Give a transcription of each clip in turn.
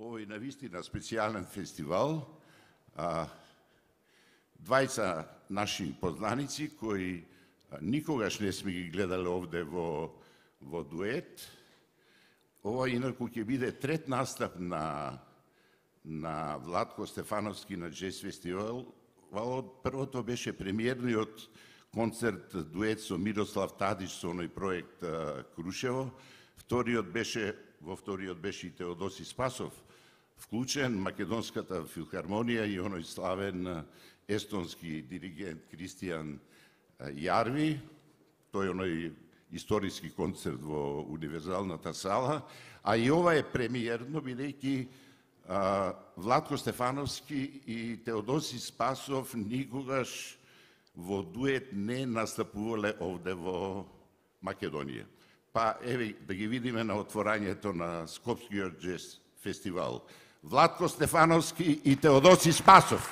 овој навистина специјален фестивал. А, двајца наши познаници кои никогаш не сме ги гледале овде во, во дует. Ова инаку ќе биде трет настап на на Владко Стефановски на Джес фестивал. Првото беше премиерниот концерт дует со Мирослав Тадиш со оној проект Крушево. Вториот беше во вториот беше и Теодоси Спасов вклучен, Македонската филхармонија и оној славен естонски диригент Кристијан Јарви, тој оној историски концерт во Универзалната сала, а и ова е премиерно, бидејќи Владко Стефановски и Теодоси Спасов никогаш во дует не настапувале овде во Македонија. Па еве да ги видиме на отворањето на Скопскиот джез фестивал. Владко Стефановски и Теодоси Спасов.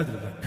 استدرجك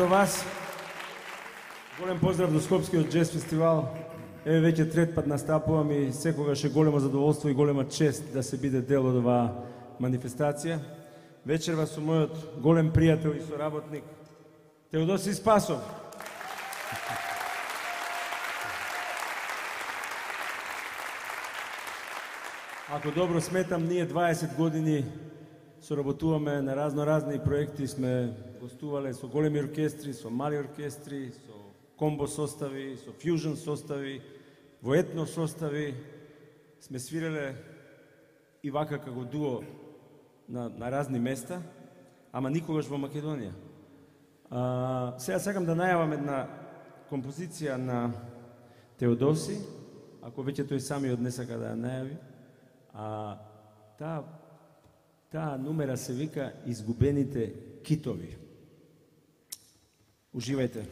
До вас. Голем поздрав до Скопскиот джез фестивал. Еве веќе трет пат настапувам и секогаш е големо задоволство и голема чест да се биде дел од оваа манифестација. Вечерва со мојот голем пријател и соработник Теодоси Спасов. Ако добро сметам, ние 20 години соработуваме на разно разни проекти, сме гостувале со големи оркестри, со мали оркестри, со комбо состави, со фјужн состави, во етно состави. Сме свиреле и вака како дуо на, на разни места, ама никогаш во Македонија. А, сега сакам да најавам една композиција на Теодоси, ако веќе тој самиот не сака да ја најави. А таа Таа номера се вика Изгубените китови. Уживајте.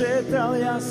šetal ja sam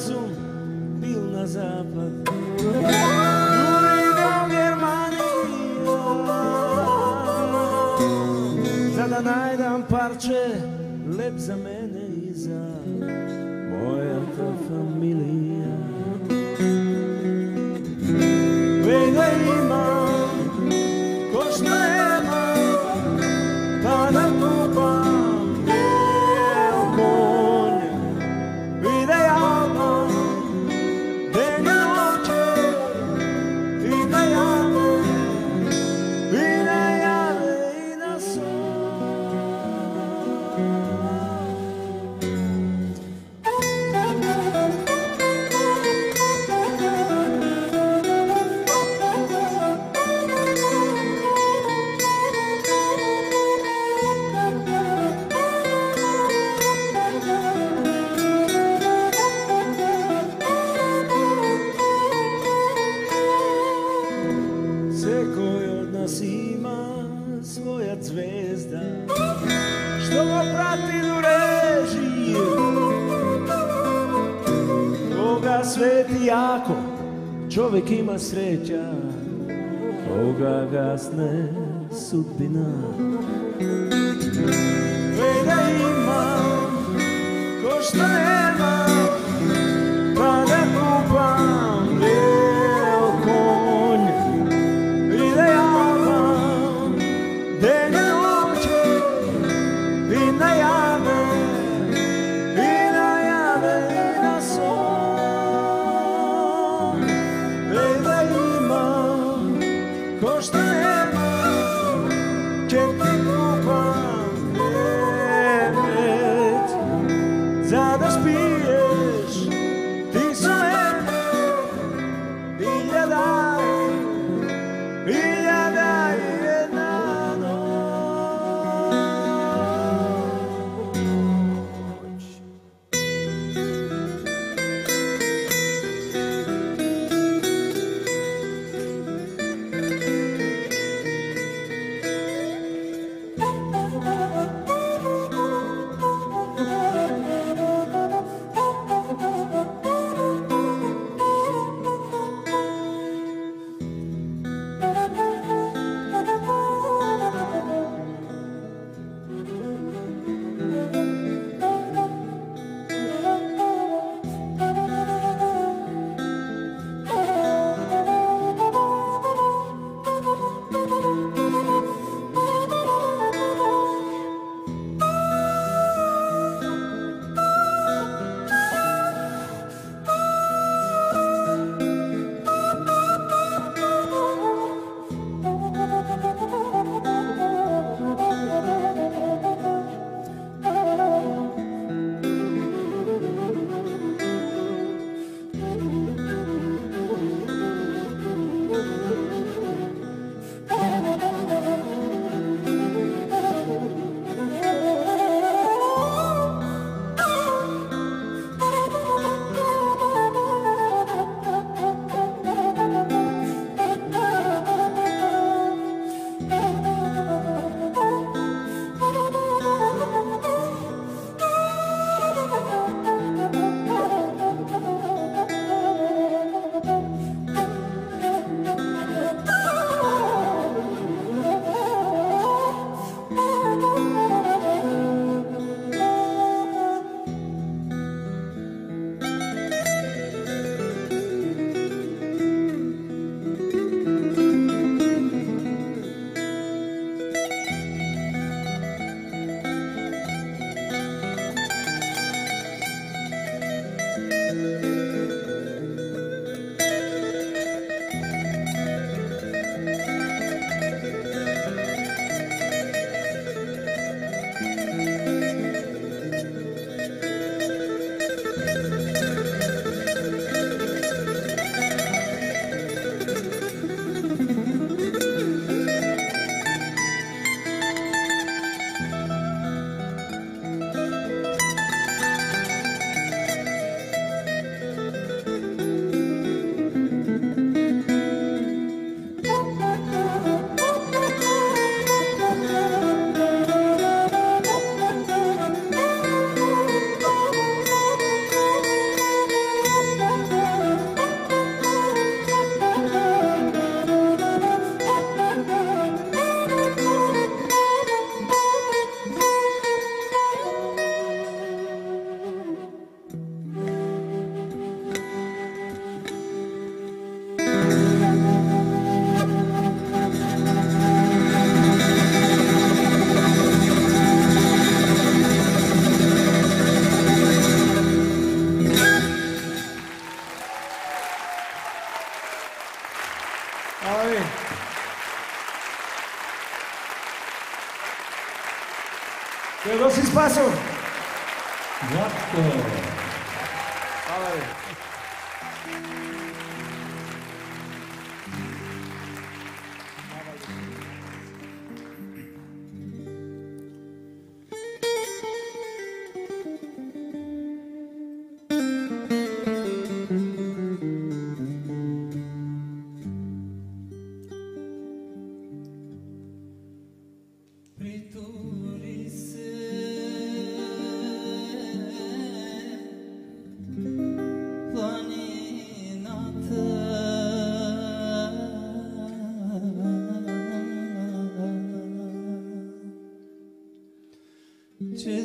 Lord.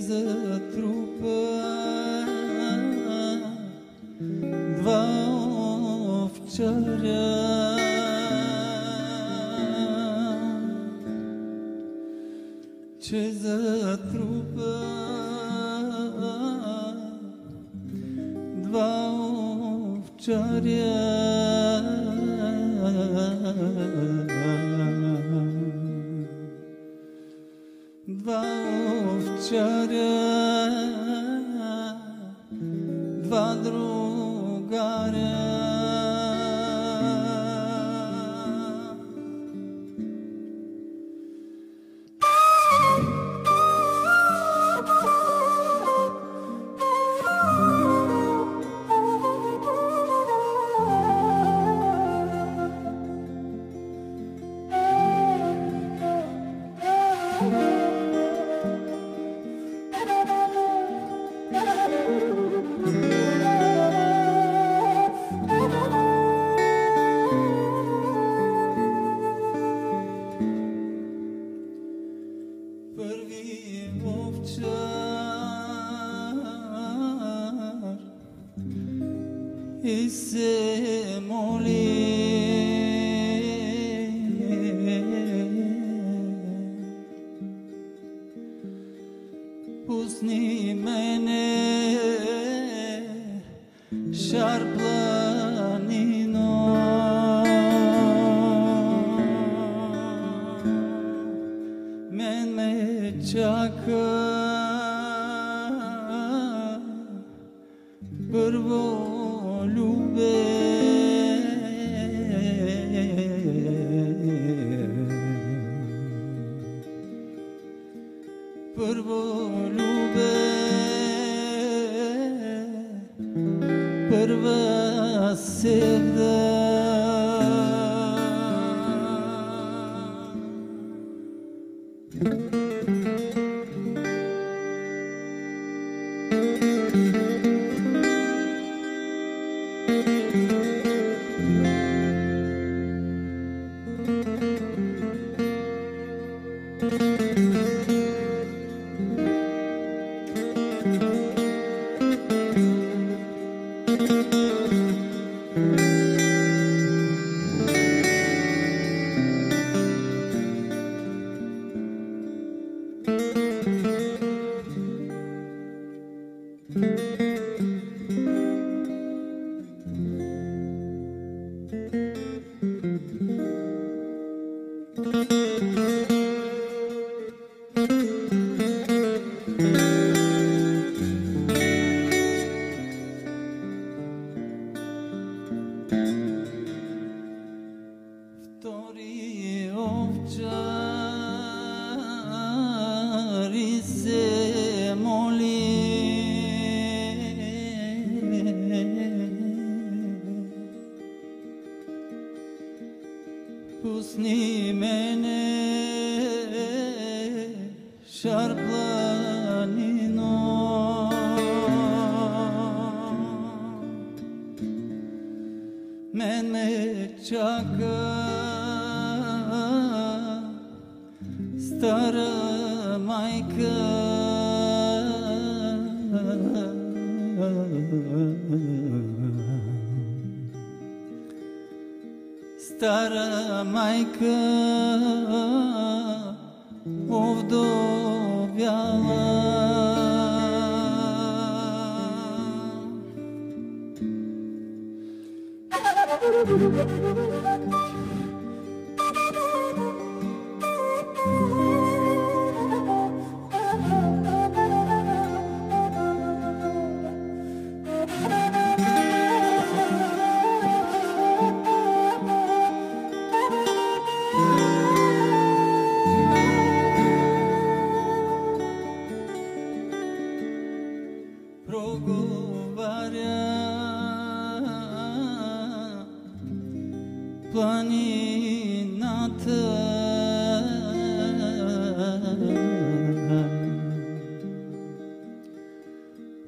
mesa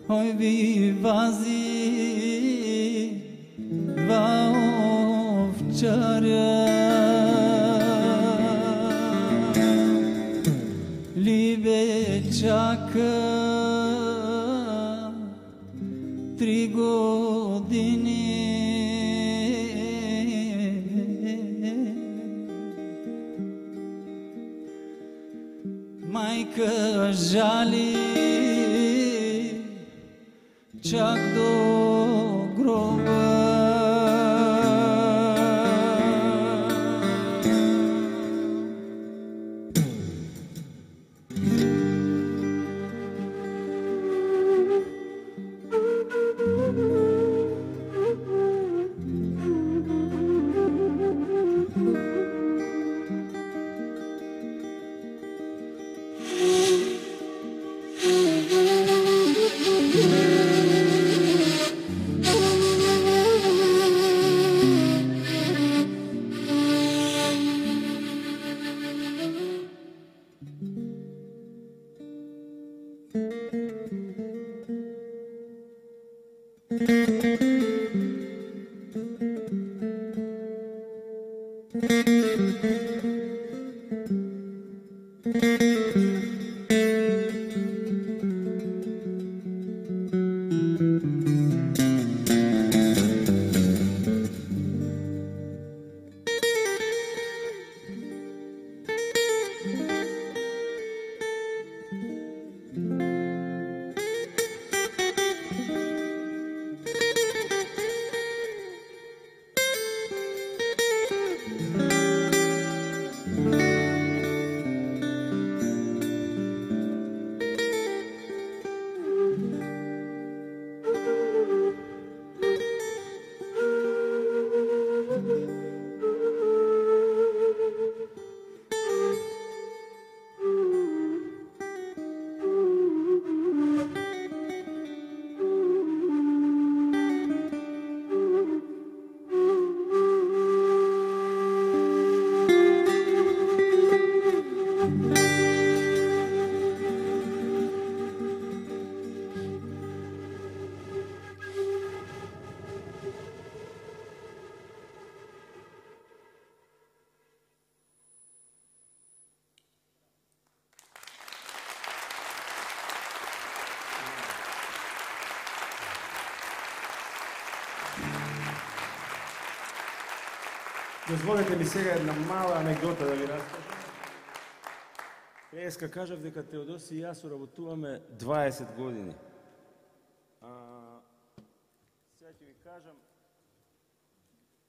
Hoy vivazi va ovčarja Libe tri godine. Majka žali Chuck Дозволете ми сега една мала анекдота да ви раскажам. Еска кажав дека Теодоси и јас работуваме 20 години. А, сега ќе ви кажам,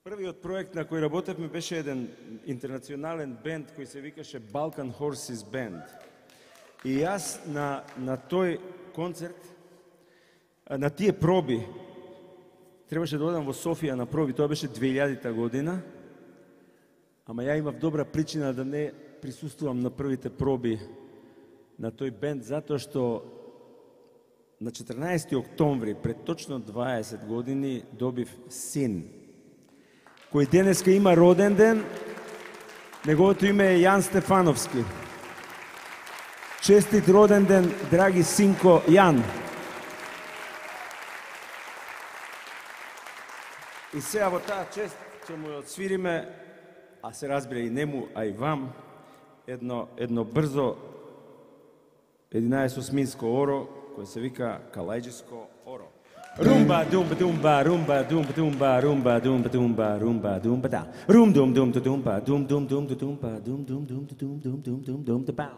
првиот проект на кој работевме беше еден интернационален бенд кој се викаше Balkan Horses Band. И јас на, на тој концерт, на тие проби, требаше да одам во Софија на проби, тоа беше 2000 година, ама ја имав добра причина да не присуствувам на првите проби на тој бенд, затоа што на 14. октомври, пред точно 20 години, добив син, кој денеска има роден ден, неговото име е Јан Стефановски. Честит роден ден, драги синко Јан. И сега во таа чест ќе му ја отсвириме, а се разбира и нему, а и вам, едно, едно брзо 11-осминско оро, кое се вика Калајджиско оро. Румба, думба, думба, румба, думба, думба, румба, думба, думба, румба, думба, да. Рум, дум, дум, ду, думба, дум, дум, дум, ду, думба, дум, дум, дум, ду, дум, дум, дум, дум, дум, да, бау.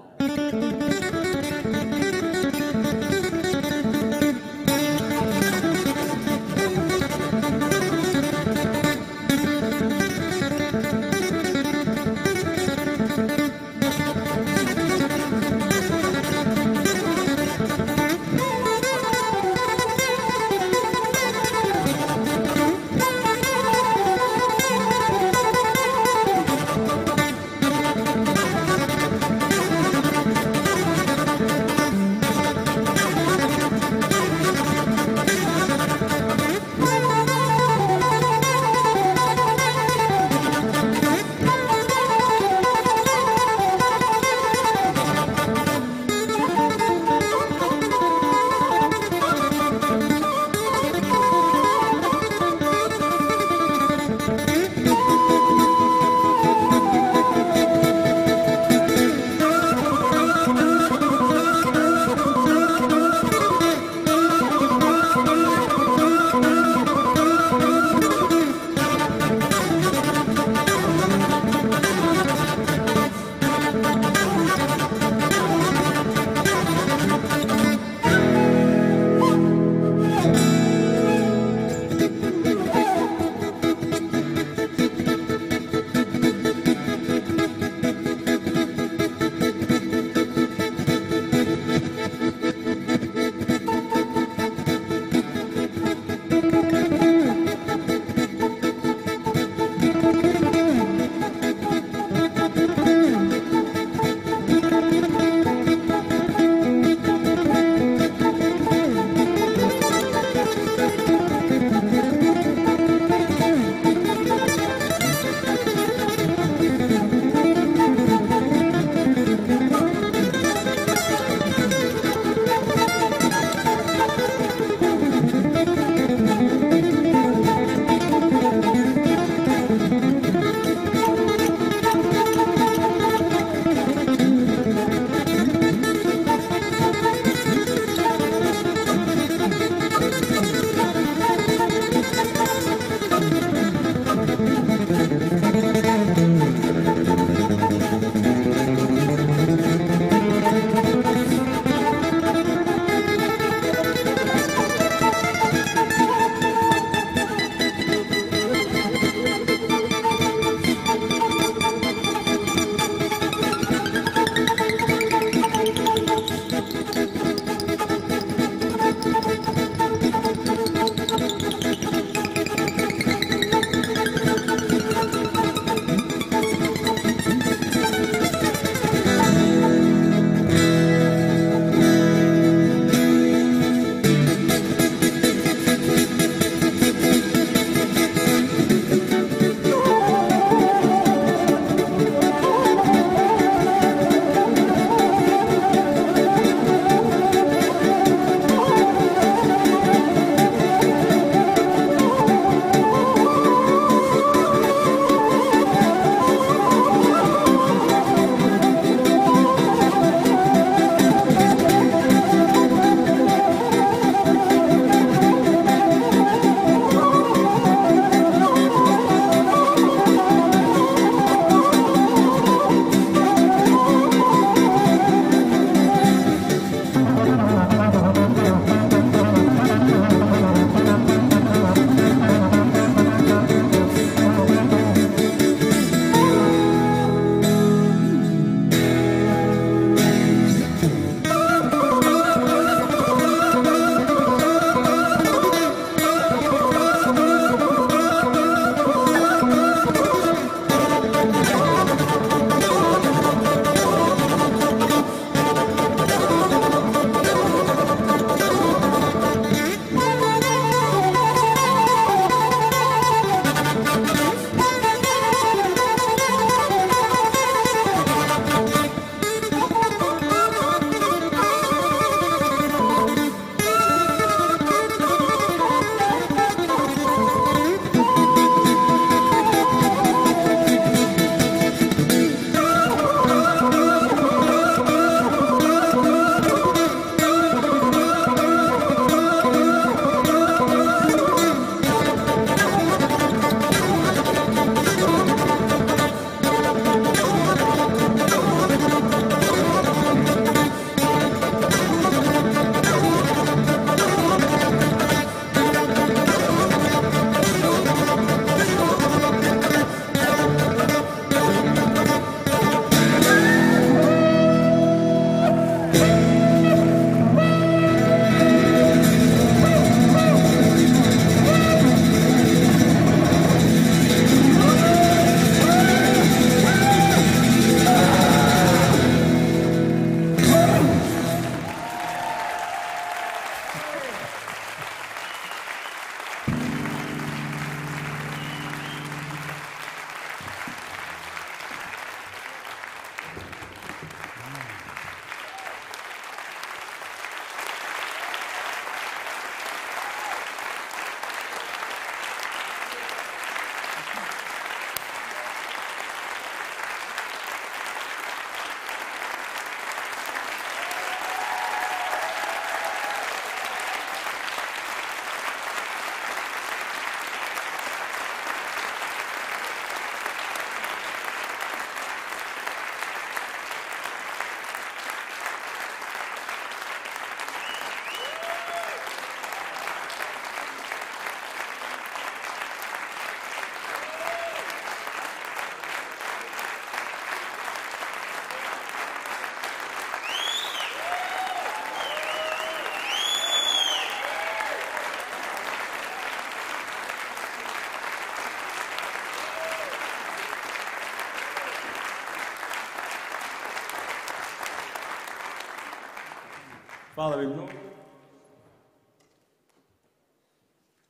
Фала ви многу.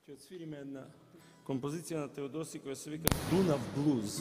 Ќе отсвириме една композиција на Теодоси која се вика Дунав блуз.